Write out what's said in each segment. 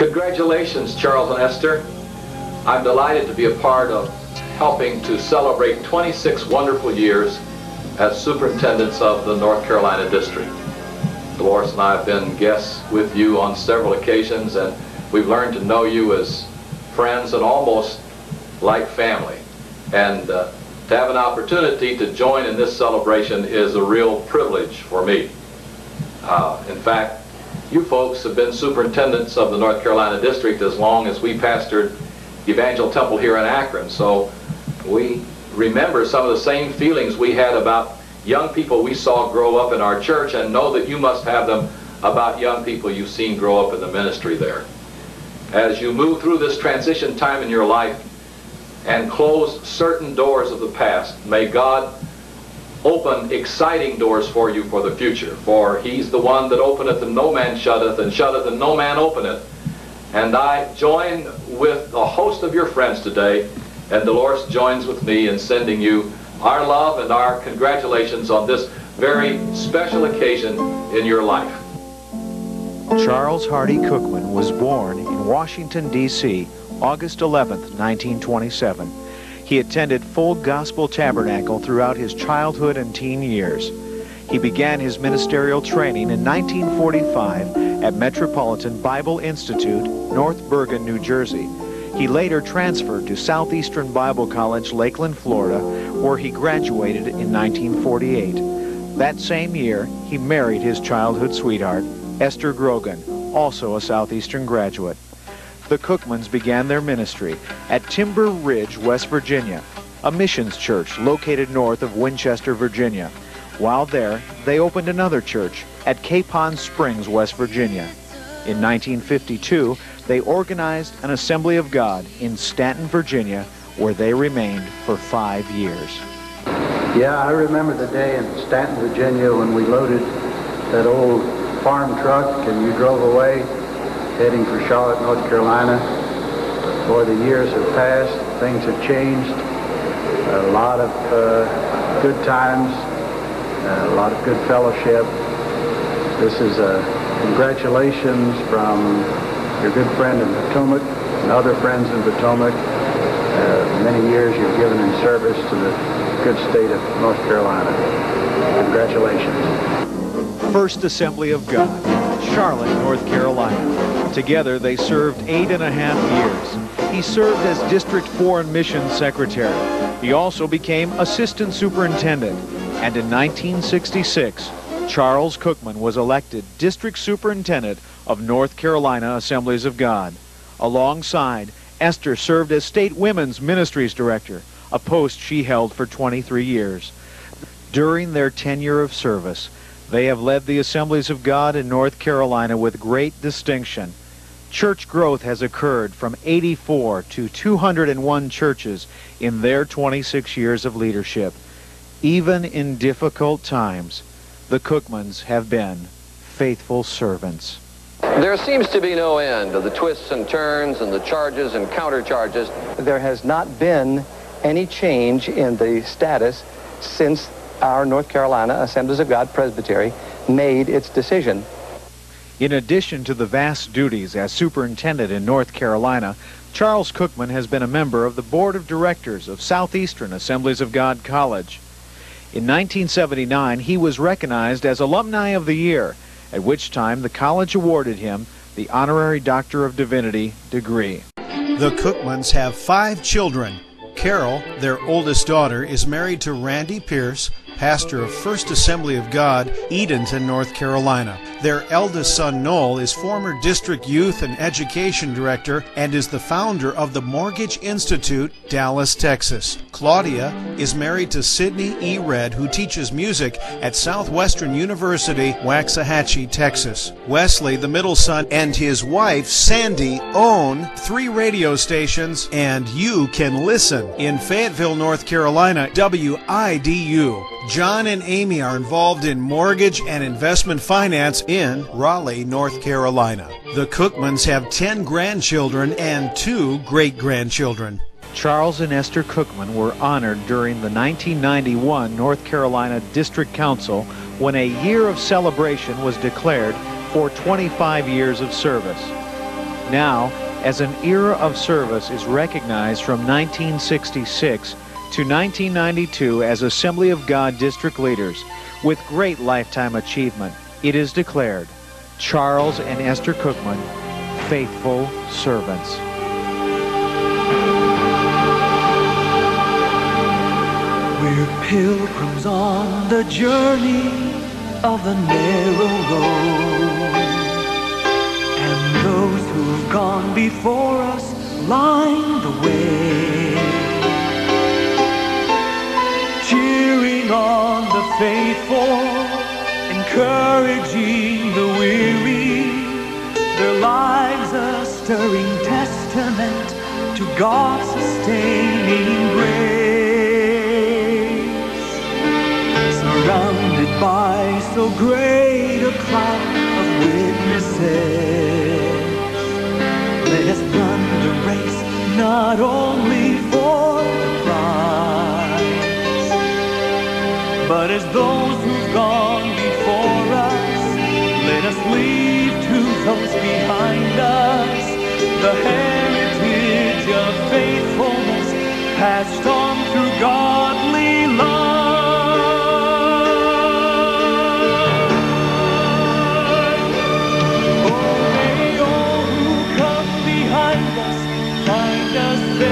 Congratulations, Charles and Esther. I'm delighted to be a part of helping to celebrate 26 wonderful years as superintendents of the North Carolina District. Dolores and I have been guests with you on several occasions and we've learned to know you as friends and almost like family. And uh, to have an opportunity to join in this celebration is a real privilege for me. Uh, in fact, you folks have been superintendents of the North Carolina District as long as we pastored Evangel Temple here in Akron. So we remember some of the same feelings we had about young people we saw grow up in our church and know that you must have them about young people you've seen grow up in the ministry there. As you move through this transition time in your life and close certain doors of the past, may God open exciting doors for you for the future. For he's the one that openeth and no man shutteth, and shutteth and no man openeth. And I join with a host of your friends today, and Dolores joins with me in sending you our love and our congratulations on this very special occasion in your life. Charles Hardy Cookman was born in Washington, D.C., August 11, 1927. He attended Full Gospel Tabernacle throughout his childhood and teen years. He began his ministerial training in 1945 at Metropolitan Bible Institute, North Bergen, New Jersey. He later transferred to Southeastern Bible College, Lakeland, Florida, where he graduated in 1948. That same year, he married his childhood sweetheart, Esther Grogan, also a Southeastern graduate the Cookmans began their ministry at Timber Ridge, West Virginia, a missions church located north of Winchester, Virginia. While there, they opened another church at Capon Springs, West Virginia. In 1952, they organized an Assembly of God in Staunton, Virginia, where they remained for five years. Yeah, I remember the day in Staunton, Virginia when we loaded that old farm truck and you drove away heading for Charlotte, North Carolina. Boy, the years have passed. Things have changed. A lot of uh, good times, a lot of good fellowship. This is a congratulations from your good friend in Potomac and other friends in Potomac. Uh, many years you've given in service to the good state of North Carolina. Congratulations. First Assembly of God, Charlotte, North Carolina. Together, they served eight and a half years. He served as District Foreign Missions Secretary. He also became Assistant Superintendent. And in 1966, Charles Cookman was elected District Superintendent of North Carolina Assemblies of God. Alongside, Esther served as State Women's Ministries Director, a post she held for 23 years. During their tenure of service, they have led the Assemblies of God in North Carolina with great distinction church growth has occurred from 84 to 201 churches in their 26 years of leadership. Even in difficult times, the Cookmans have been faithful servants. There seems to be no end of the twists and turns and the charges and countercharges. There has not been any change in the status since our North Carolina Assemblies of God Presbytery made its decision in addition to the vast duties as superintendent in North Carolina, Charles Cookman has been a member of the board of directors of Southeastern Assemblies of God College. In 1979, he was recognized as Alumni of the Year, at which time the college awarded him the Honorary Doctor of Divinity degree. The Cookmans have five children. Carol, their oldest daughter, is married to Randy Pierce, pastor of First Assembly of God, Edenton, North Carolina. Their eldest son, Noel, is former district youth and education director and is the founder of the Mortgage Institute, Dallas, Texas. Claudia is married to Sidney E. Red, who teaches music at Southwestern University, Waxahachie, Texas. Wesley, the middle son, and his wife, Sandy, own three radio stations, and you can listen in Fayetteville, North Carolina, WIDU. John and Amy are involved in mortgage and investment finance in Raleigh, North Carolina. The Cookmans have 10 grandchildren and two great grandchildren. Charles and Esther Cookman were honored during the 1991 North Carolina District Council when a year of celebration was declared for 25 years of service. Now, as an era of service is recognized from 1966 to 1992 as Assembly of God district leaders with great lifetime achievement, it is declared Charles and Esther Cookman, faithful servants. We're pilgrims on the journey of the narrow road. And those who've gone before us line the way. Cheering on the faithful, encouraging the weary. Their lives a stirring testament to God's sustaining grace. Surrounded by so great a cloud of witnesses, let us run the race not only for the prize, but as those who've gone before us, let us leave to those behind us. The heritage of faithfulness passed on find us faithful.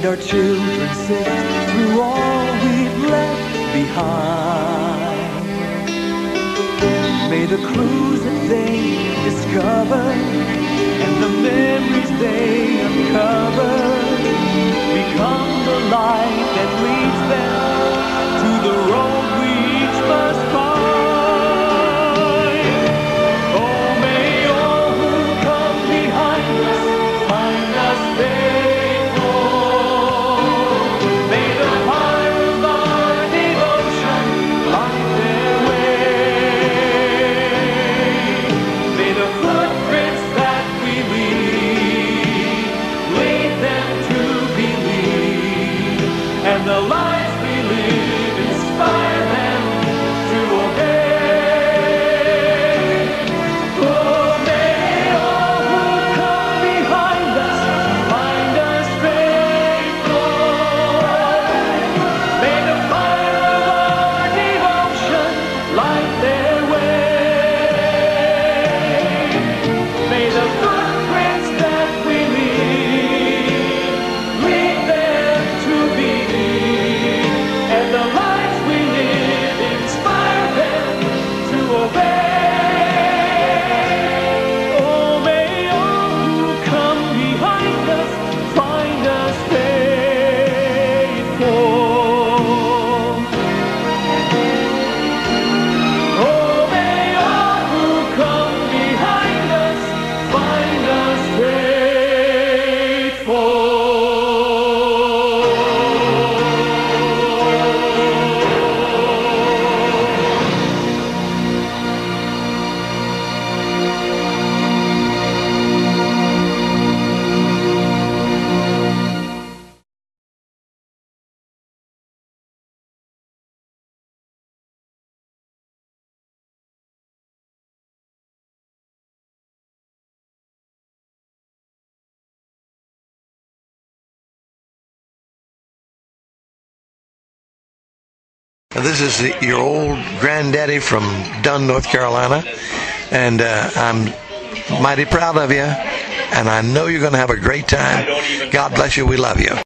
And our children sift through all we've left behind. May the clues that they discover and the memories they uncover become the light that leads them to the road we each must find. The lives This is your old granddaddy from Dunn, North Carolina, and uh, I'm mighty proud of you. And I know you're going to have a great time. God bless you. We love you.